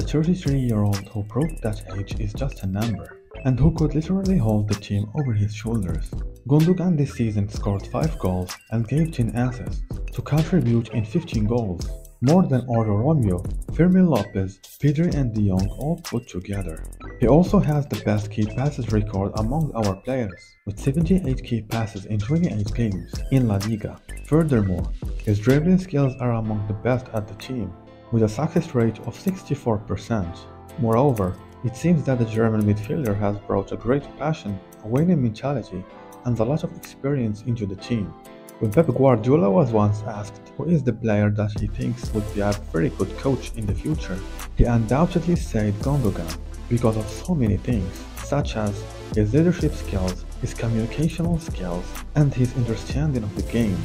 the 33-year-old who proved that age is just a number, and who could literally hold the team over his shoulders. Gundogan this season scored 5 goals and gave 10 assists, to contribute in 15 goals, more than Oriol Romeu, Fermin Lopez, Pedri and De Jong all put together. He also has the best key passes record among our players, with 78 key passes in 28 games in La Liga. Furthermore, his dribbling skills are among the best at the team, with a success rate of 64%. Moreover, it seems that the German midfielder has brought a great passion, a winning mentality, and a lot of experience into the team. When Pep Guardiola was once asked who is the player that he thinks would be a very good coach in the future, he undoubtedly said Gundogan because of so many things, such as his leadership skills, his communicational skills, and his understanding of the game.